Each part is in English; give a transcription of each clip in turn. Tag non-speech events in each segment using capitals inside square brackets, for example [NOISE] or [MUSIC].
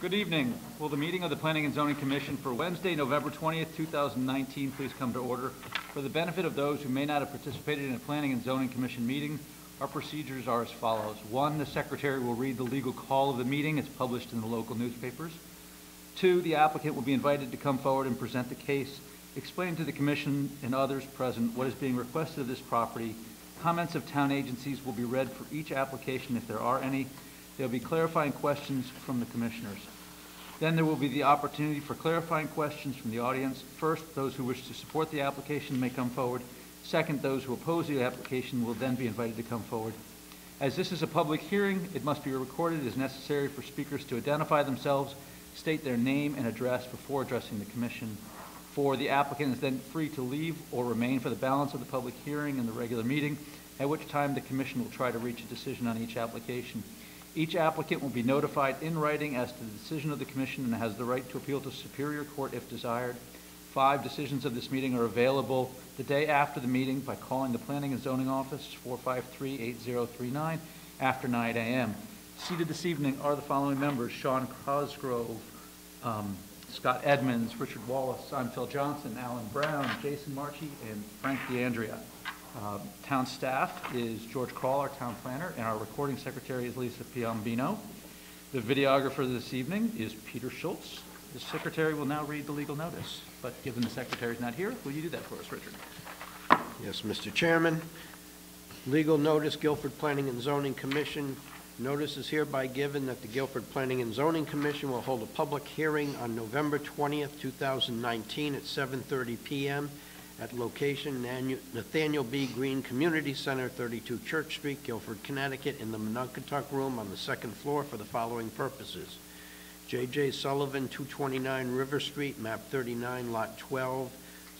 Good evening. Will the meeting of the Planning and Zoning Commission for Wednesday, November 20th, 2019, please come to order? For the benefit of those who may not have participated in a Planning and Zoning Commission meeting, our procedures are as follows. One, the secretary will read the legal call of the meeting. It's published in the local newspapers. Two, the applicant will be invited to come forward and present the case, explain to the commission and others present what is being requested of this property. Comments of town agencies will be read for each application if there are any. There will be clarifying questions from the commissioners. Then there will be the opportunity for clarifying questions from the audience. First, those who wish to support the application may come forward. Second, those who oppose the application will then be invited to come forward. As this is a public hearing, it must be recorded. Is necessary for speakers to identify themselves, state their name and address before addressing the commission. For the applicant is then free to leave or remain for the balance of the public hearing and the regular meeting, at which time the commission will try to reach a decision on each application. Each applicant will be notified in writing as to the decision of the commission and has the right to appeal to Superior Court if desired. Five, decisions of this meeting are available the day after the meeting by calling the Planning and Zoning Office, 453-8039, after 9 a.m. Seated this evening are the following members: Sean Cosgrove, um, Scott Edmonds, Richard Wallace, Seinfeld Johnson, Alan Brown, Jason Marchi, and Frank DeAndrea. Uh, Town staff is George Kral, our town planner, and our recording secretary is Lisa Piombino. The videographer this evening is Peter Schultz. The secretary will now read the legal notice, but given the secretary's not here, will you do that for us, Richard? Yes, Mr. Chairman. Legal notice, Guilford Planning and Zoning Commission. Notice is hereby given that the Guilford Planning and Zoning Commission will hold a public hearing on November 20th, 2019 at 7:30 PM at location Nathanael B. Greene Community Center, 32 Church Street, Guilford, Connecticut, in the Menunkatuck Room on the second floor for the following purposes. J.J. Sullivan, 229 River Street, map 39, lot 12,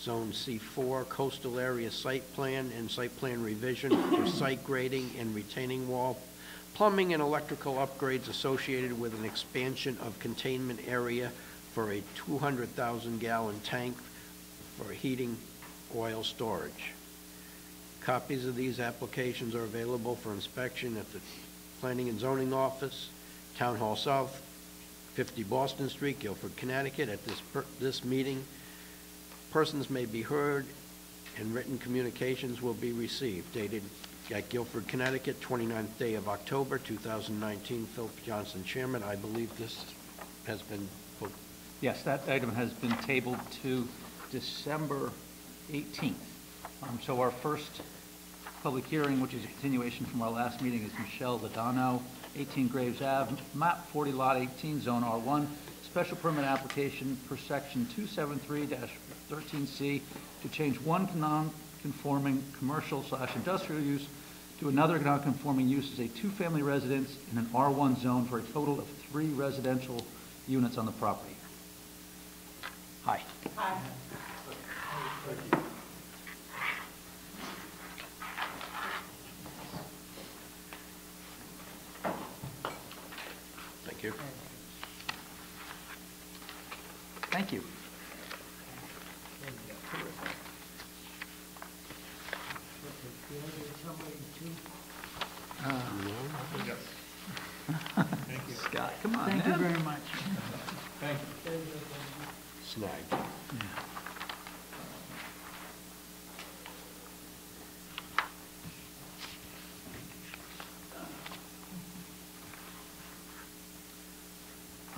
Zone C4, coastal area site plan and site plan revision for site grading and retaining wall, plumbing and electrical upgrades associated with an expansion of containment area for a 200,000 gallon tank for heating oil storage. Copies of these applications are available for inspection at the Planning and Zoning Office, Town Hall South, 50 Boston Street, Guilford, Connecticut. At this, this meeting, persons may be heard and written communications will be received. Dated at Guilford, Connecticut, 29th day of October, 2019. Philip Johnson, Chairman. I believe this has been Yes, that item has been tabled to December 18th. Um, So our first public hearing, which is a continuation from our last meeting, is Michelle Ladano, 18 Graves Ave, map 40, lot 18, zone R1, special permit application per section 273-13C to change one non-conforming commercial slash industrial use to another non-conforming use as a two-family residence in an R1 zone for a total of three residential units on the property. Hi. Hi. Thank you. Thank you. Scott, come on, Thank you man. very much. Thank you. Snag.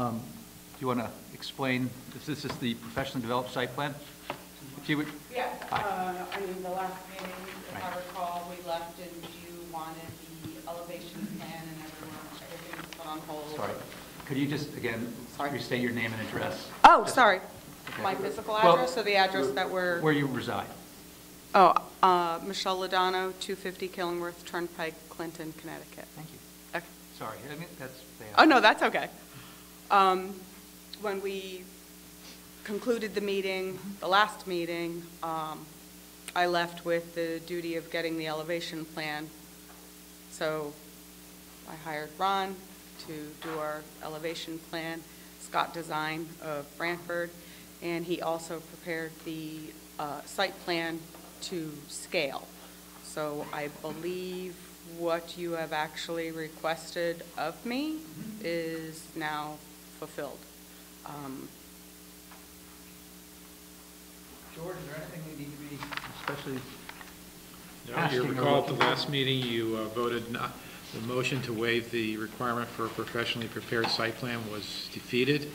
Um, Do you want to explain, this this is the professionally developed site plan? If you would, Yeah, uh, I mean, the last meeting, if I recall, we left and you wanted the elevation plan and everyone, everything was put on hold. sorry, could you just, again, Sorry. restate your name and address? Oh, sorry. Okay. My physical Well, address or the address that we're, Where you reside? oh, uh, Michelle Ladano, 250 Killingworth Turnpike, Clinton, Connecticut. Thank you. Okay. Sorry, I mean, that's bad. Oh, no, that's okay. Um, When we concluded the meeting, the last meeting, um, I left with the duty of getting the elevation plan. So I hired Ron to do our elevation plan, Scott Design of Branford, and he also prepared the uh, site plan to scale. So I believe what you have actually requested of me is now fulfilled. Um, George, is there anything we need to be especially No, Asking You or recall at the looking at? last meeting, you uh, voted not, the motion to waive the requirement for a professionally prepared site plan was defeated.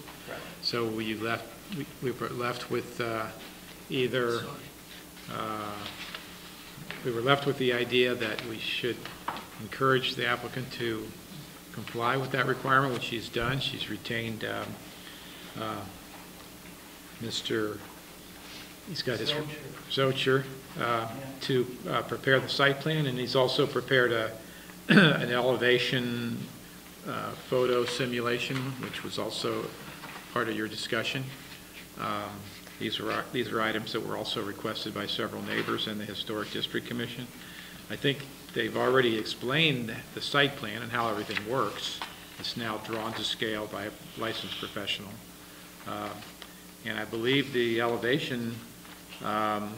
So we left, we- we were left with uh, either, uh, we were left with the idea that we should encourage the applicant to comply with that requirement, which she's done. She's retained um, uh, Mr., he's got his... Zocher, uh, to uh, prepare the site plan, and he's also prepared a, [CLEARS THROAT] an elevation uh, photo simulation, which was also part of your discussion. Um, These are, these are items that were also requested by several neighbors and the Historic District Commission. I think they've already explained the site plan and how everything works. It's now drawn to scale by a licensed professional. Uh, And I believe the elevation um,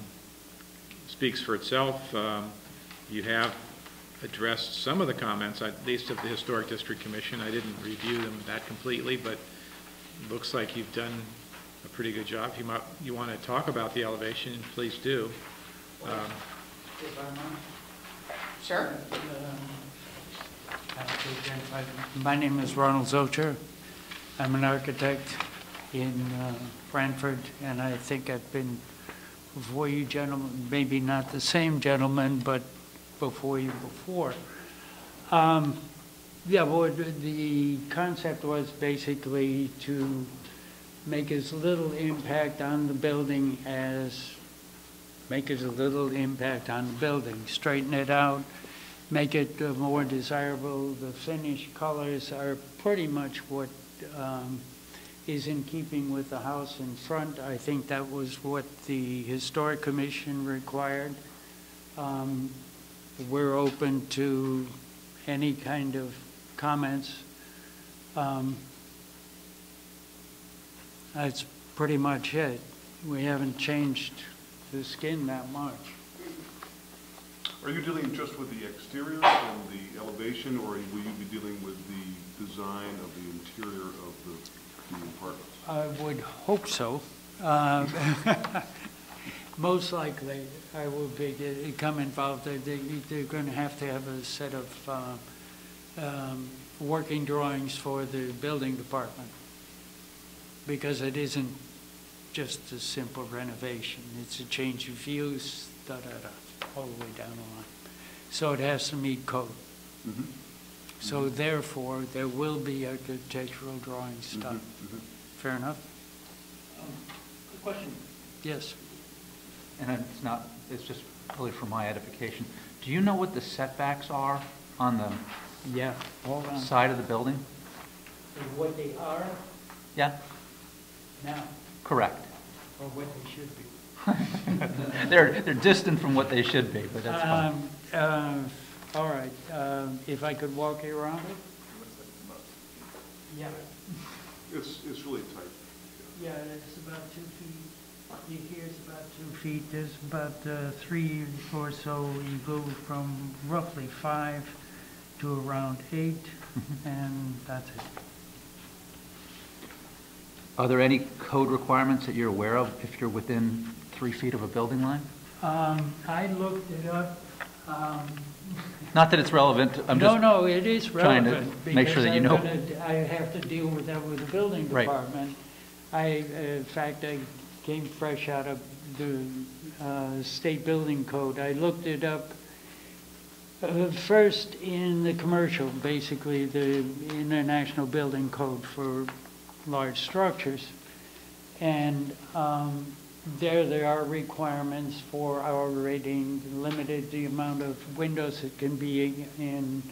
speaks for itself. Um, You have addressed some of the comments, at least of the Historic District Commission. I didn't review them that completely, but looks like you've done a pretty good job. If you might, you want to talk about the elevation, please do. Um, Sure. My name is Ronald Zocher. I'm an architect in uh, Branford, and I think I've been before you gentlemen, maybe not the same gentleman, but before you before. Um, Yeah, well, the- the concept was basically to make as little impact on the building as, make it a little impact on the building, straighten it out, make it uh, more desirable. The finish colors are pretty much what um, is in keeping with the house in front. I think that was what the Historic Commission required. Um, We're open to any kind of comments. Um, That's pretty much it. We haven't changed the skin that much. Are you dealing just with the exterior and the elevation, or will you be dealing with the design of the interior of the the apartments? I would hope so. Uh, [LAUGHS] Most likely, I will be, come involved, They- they- they're going to have to have a set of uh, um, working drawings for the building department, because it isn't just a simple renovation, it's a change of use, da-da-da, all the way down the line. So it has to meet code. Mm-hmm. So mm-hmm. therefore, there will be architectural drawings mm-hmm. done. Fair enough? Um, Good question. Yes. And it's not, it's just really for my edification. Do you know what the setbacks are on the Yeah, hold side of the building? What they are Yeah, now, correct. Or what they should be. [LAUGHS] They're, they're distant from what they should be, but that's fine. Um, uh, All right, um, if I could walk you around it? Yeah. It's, it's really tight. Yeah, it's about two feet, You it's about two feet, there's about uh, three or so, you go from roughly five to around eight, [LAUGHS] and that's it. Are there any code requirements that you're aware of if you're within three feet of a building line? Um, I looked it up, um, Not that it's relevant, I'm No, just, no, it is trying to relevant. make sure that you know. I'm gonna- I have to deal with that with the building Right. department. I, in fact, I came fresh out of the uh, state building code. I looked it up uh, first in the commercial, basically the International Building Code for large structures. And um, there, there are requirements for our rating, limited the amount of windows that can be in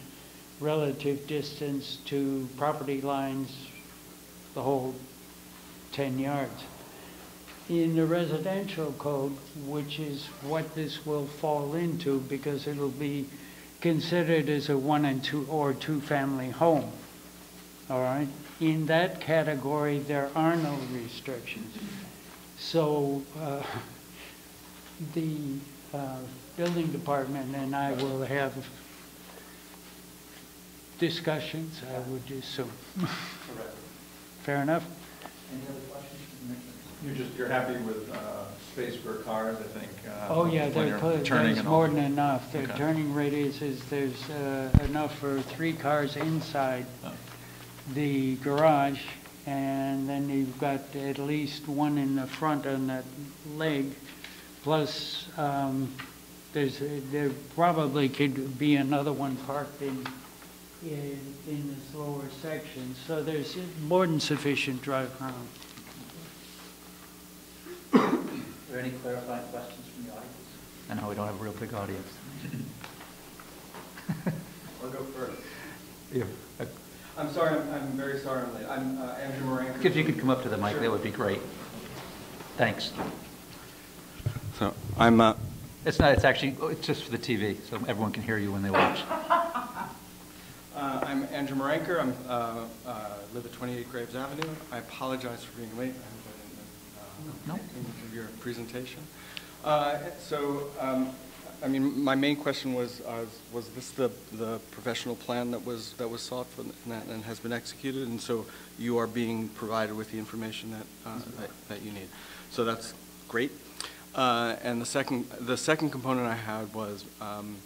relative distance to property lines, the whole 10 yards. In the residential code, which is what this will fall into, because it'll be considered as a one and two, or two-family home, all right? In that category, there are no restrictions. So uh, the uh, building department and I will have discussions, I would assume. Correct. fair enough? Any other questions? You're just, you're happy with uh, space for cars, I think? uh, Oh, yeah, when you're put- turning there's and all. more than enough. The Okay. turning radius is, there's uh, enough for three cars inside Oh. The garage, and then you've got at least one in the front on that leg, plus, um, there's, there probably could be another one parked in, in, in this lower section, so there's more than sufficient drive around. Are there any clarifying questions from the audience? I know we don't have a real big audience. [LAUGHS] I'll go first. [LAUGHS] Yeah. I'm sorry, I'm, I'm very sorry I'm late. I'm uh, Andrew Moran. If you could come up to the mic, that would be great. Thanks. So, I'm, uh, It's not, it's actually, oh, it's just for the TV, so everyone can hear you when they watch. [LAUGHS] uh, I'm Andrew Moranker. I'm, uh, uh, live at 28 Graves Avenue. I apologize for being late. I No. haven't been, uh, to your presentation. Uh, So, um, I mean, my main question was, uh, was this the, the professional plan that was, that was sought for, and that, and has been executed? And so you are being provided with the information that, uh, that- that you need. So that's great. Uh, And the second, the second component I had was, um,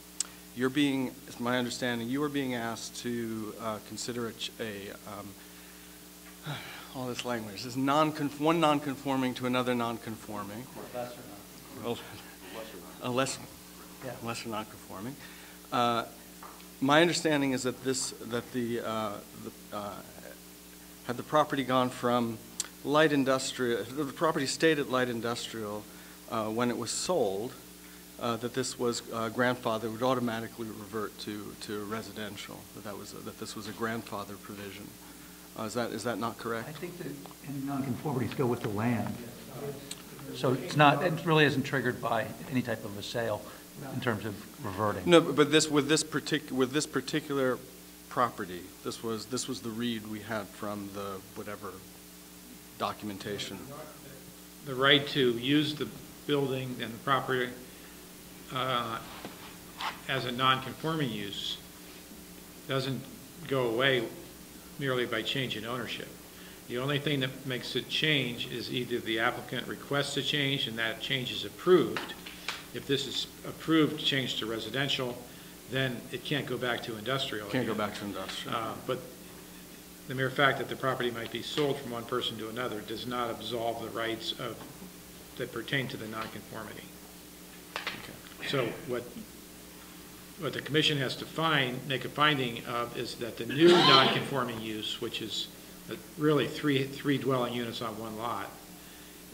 you're being, it's my understanding, you are being asked to uh, consider a, a, um, [SIGHS] all this language, is non, one non-conforming to another non-conforming. Well, A less, Yeah. lesser non-conforming. Uh, My understanding is that this, that the, uh, the, uh, had the property gone from light industrial, the property stayed at light industrial uh, when it was sold, uh, that this was uh, grandfather would automatically revert to, to residential, that that was, that this was a grandfather provision. Uh, Is that, is that not correct? I think that any nonconformities go with the land. So it's not, it really isn't triggered by any type of a sale in terms of reverting. No, but this, with this particular, with this particular property, this was, this was the read we had from the whatever documentation. the right to use the building and the property uh, as a non-conforming use doesn't go away merely by change in ownership. The only thing that makes it change is either the applicant requests a change and that change is approved. If this is approved, change to residential, then it can't go back to industrial. Can't go again. back to industrial. Uh, But the mere fact that the property might be sold from one person to another does not absolve the rights of, that pertain to the nonconformity. So what, what the commission has to find, make a finding of is that the new nonconforming use, which is uh, really three, three dwelling units on one lot,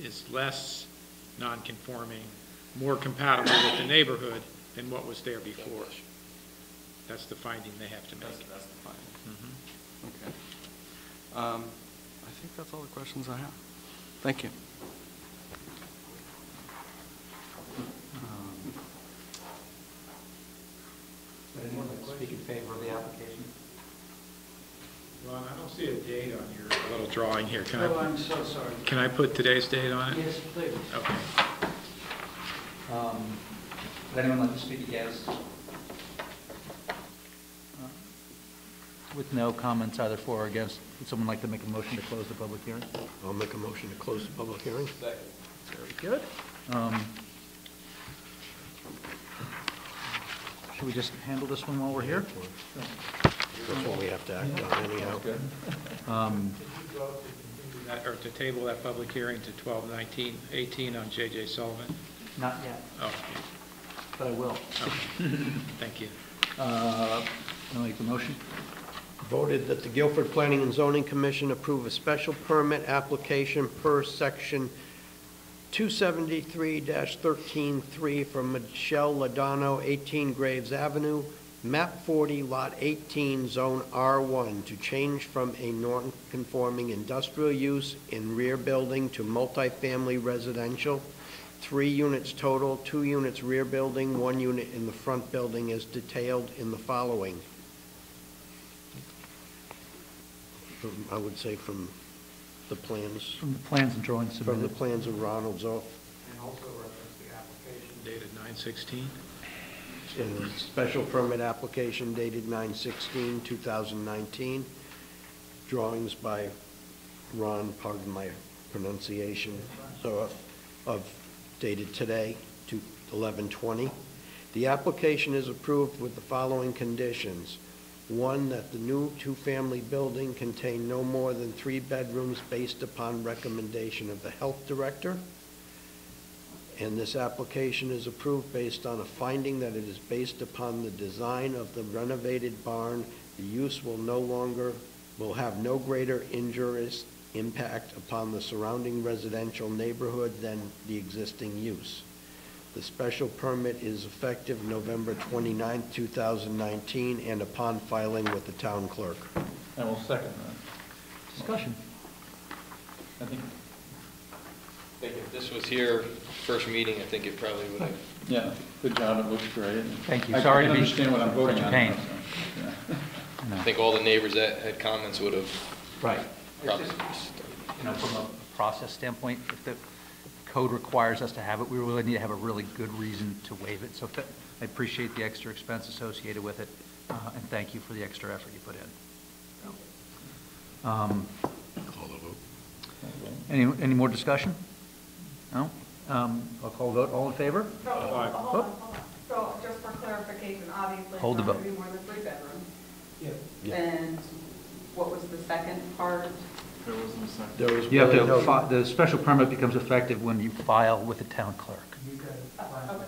is less nonconforming, more compatible with the neighborhood than what was there before. That's the finding they have to make. That's the finding. Okay. Um, I think that's all the questions I have. Thank you. Would anyone like speak in favor of the application? Ron, I don't see a date on your little drawing here. Can Oh, I, I'm so sorry. can I put today's date on it? Yes, please. Okay. Um, Would anyone like to speak against? Uh, With no comments either for or against, would someone like to make a motion to close the public hearing? I'll make a motion to close the public hearing. Very good. Um, Should we just handle this one while we're here? That's what we have to act on anyhow. [LAUGHS] Um, That- Or to table that public hearing to 12, 19, 18 on J.J. Sullivan? Not yet, Oh, but I will. [LAUGHS] thank you. Uh, I'll make the motion. Voted that the Guilford Planning and Zoning Commission approve a special permit application per section 273-13-3 from Michelle Ladano, 18 Graves Avenue, map 40, lot 18, zone R1, to change from a non-conforming industrial use in rear building to multifamily residential, three units total, two units rear building, one unit in the front building as detailed in the following. From, I would say from the plans, From the plans and drawings submitted. from the plans of Ronald's off, And also reference the application dated 9/16. in the special permit application dated 9/16/2019, drawings by Ron, pardon my pronunciation, so, of dated today, to 11/20. The application is approved with the following conditions. One, that the new two-family building contain no more than three bedrooms based upon recommendation of the health director. And this application is approved based on a finding that it is based upon the design of the renovated barn. The use will no longer, will have no greater injurious impact upon the surrounding residential neighborhood than the existing use. The special permit is effective November 29, 2019, and upon filing with the town clerk. And we'll second that. Discussion. I think, I think if this was here, first meeting, I think it probably would have, yeah, good job, it looks great. Thank you. I Sorry to be understand what I'm voting such a on. pain. [LAUGHS] so, yeah. I think all the neighbors that had comments would have Right. Probably. You know, from a process standpoint, if the code requires us to have it, we really need to have a really good reason to waive it. So th- I appreciate the extra expense associated with it, uh, and thank you for the extra effort you put in. Um, Any, any more discussion? No? Um, I'll call the vote. All in favor? So, hold on, hold on. So just for clarification, obviously, Hold it's the not vote. going to be more than three bedrooms. Yeah. And what was the second part? There was You have to, no- fi- the special permit becomes effective when you file with the town clerk. Oh,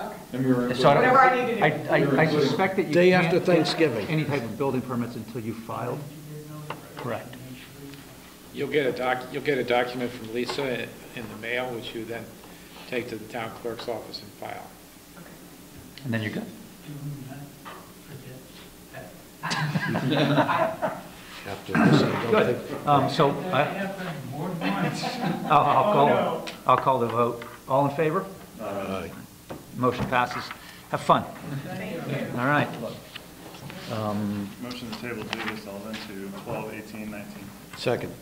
okay. So I don't- Whatever I need to do. I, I- I suspect that you Day can't after get Thanksgiving. Any type of building permits until you filed. Correct. You'll get a doc, you'll get a document from Lisa in in the mail, which you then take to the town clerk's office and file. And then you're good. [LAUGHS] [LAUGHS] After this, I don't Good. think- Um, So I- I'll, I'll call, I'll call the vote. All in favor? Aye. Motion passes. Have fun. All right. Um, Motion to table Davis Sullivan to 12, 18, 19. Second.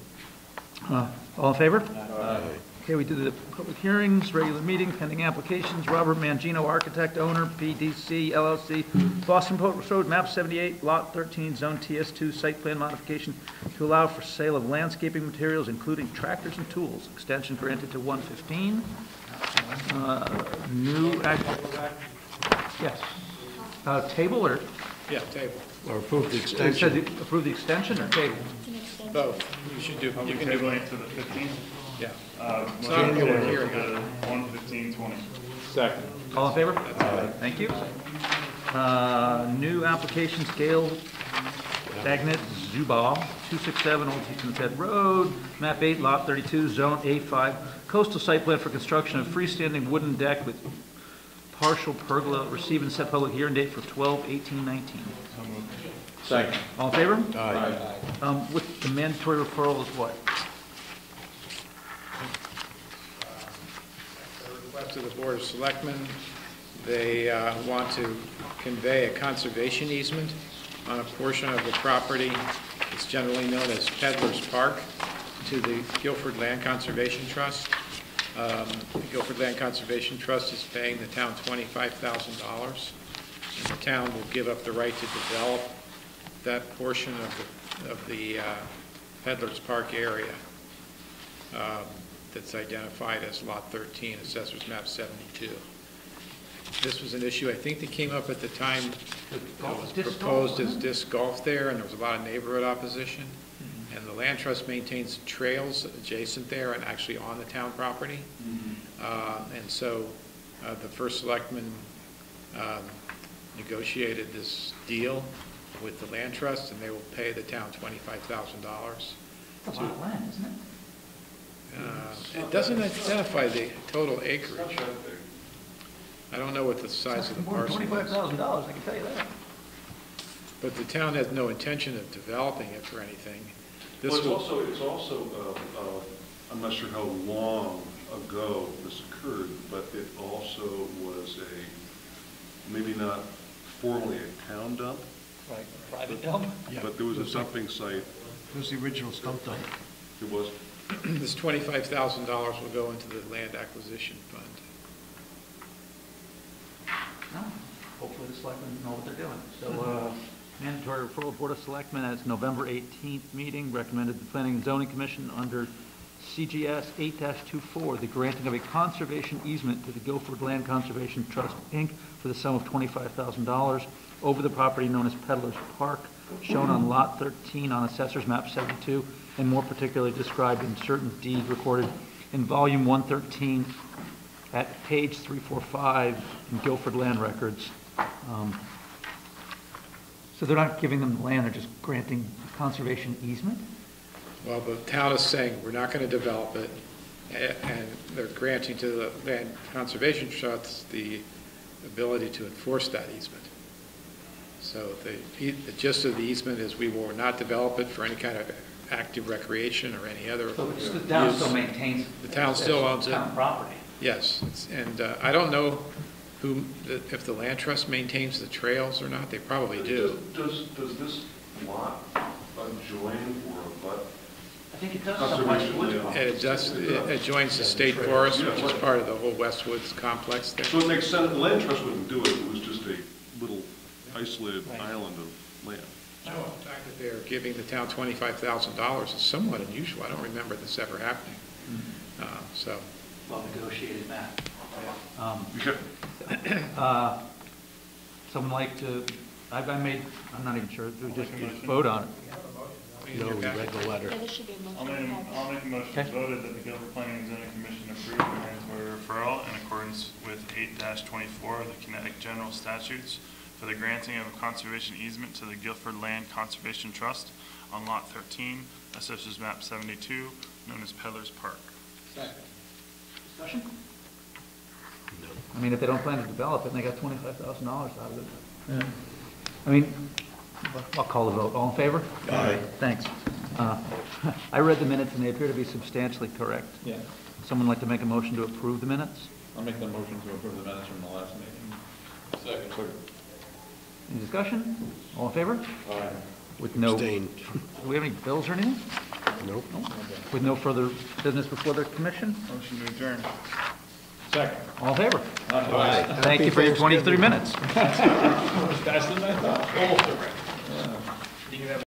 uh, All in favor? Aye. Okay, we did the public hearings, regular meeting, pending applications. Robert Mangino, architect, owner, PDC LLC, Boston Post Road, map 78, lot 13, zone TS2, site plan modification to allow for sale of landscaping materials, including tractors and tools. Extension granted to 115. Uh, New, act- yes. Uh, Table or, Yeah, table, Or approve the it said extension. approve the extension or table? both. You should do, Are we you can do, tabling it to the 15th? Yeah. Uh, It's not a motion to public table hearing. to 115, 20. Second. All in favor? Thank you. Uh, New application scale, Magnet Zubal, 267 Old Sachem's Head Road, map 8, lot 32, zone A5, coastal site plan for construction of freestanding wooden deck with partial pergola, receive and set public hearing date for 12/18/19. Second. All in favor? Aye. Um, With the mandatory referral is what? Request of the Board of Selectmen, they uh, want to convey a conservation easement on a portion of the property It's generally known as Peddler's Park to the Guilford Land Conservation Trust. Um, The Guilford Land Conservation Trust is paying the town $25,000, and the town will give up the right to develop that portion of the, of the uh, Peddler's Park area um, that's identified as Lot 13, Assessor's Map 72. This was an issue, I think that came up at the time it was proposed as disc golf there, and there was a lot of neighborhood opposition. Mm-hmm. And the land trust maintains trails adjacent there and actually on the town property. Uh, And so uh, the first selectman um, negotiated this deal with the land trust, and they will pay the town $25,000. That's a lot of land, isn't it? Uh, It doesn't identify the total acreage. I don't know what the size of the More than parcel $25,000. I can tell you that. But the town has no intention of developing it for anything. This Well, it's will, also, it's also, uh, uh, I'm not sure how long ago this occurred, but it also was a, maybe not formally a town dump, Right, private dump? but there was a dumping site, It was the original stump dump. it was, [CLEARS THROAT] this $25,000 will go into the land acquisition fund. No, Hopefully the selectmen know what they're doing. So, uh, Mandatory referral of Board of Selectmen at its November 18th meeting recommended the Planning and Zoning Commission under CGS 8-24, the granting of a conservation easement to the Guilford Land Conservation Trust, Inc. for the sum of $25,000 over the property known as Peddler's Park, shown on Lot 13 on Assessor's Map 72, and more particularly described in certain deeds recorded in Volume 113 at page 345 in Guilford Land Records. Um, So they're not giving them the land, they're just granting conservation easement? Well, the town is saying, we're not going to develop it, and they're granting to the Land Conservation Trust the ability to enforce that easement. So the the gist of the easement is we will not develop it for any kind of active recreation or any other So it's- the town use. still maintains. The town still owns it. Town property. Yes, it's- and uh, I don't know who, if the land trust maintains the trails or not, they probably do. Does, does this lot adjoin or abut? I think it does Conservation land. And it does, it adjoins the state forest, which is part of the whole Westwoods complex there. So it makes sense, the land trust wouldn't do it, it was just a little isolated island of land. No, the fact that they're giving the town twenty-five thousand dollars is somewhat unusual. I don't remember this ever happening. Uh, So, Well negotiated map. Um, Yeah. [COUGHS] uh, Someone like to, I I made, I'm not even sure, we just vote on it. No, we read the letter. Yeah, there should be a I'll make, I'll make a motion Okay. voted that the Guilford Planning and Zoning Commission approve the mandatory referral in accordance with eight twenty-four of the Connecticut General Statutes for the granting of a conservation easement to the Guilford Land Conservation Trust on Lot thirteen, Assessors Map seventy-two, known as Peddler's Park. Second. Discussion? No. I mean, if they don't plan to develop it, and they got twenty-five thousand dollars out of it. Yeah. I mean, I'll call the vote. All in favor? Aye. Thanks. Uh, [LAUGHS] I read the minutes, and they appear to be substantially correct. Yeah. Someone like to make a motion to approve the minutes? I'll make the motion to approve the minutes from the last meeting. Second. Any discussion? All in favor? Aye. With no, do Abstain. we have any bills or anything? Nope. With no further business before the commission? Motion to adjourn. Second. All in favor? Aye. Thank you for your 23 minutes. [LAUGHS] Faster than I thought. Almost.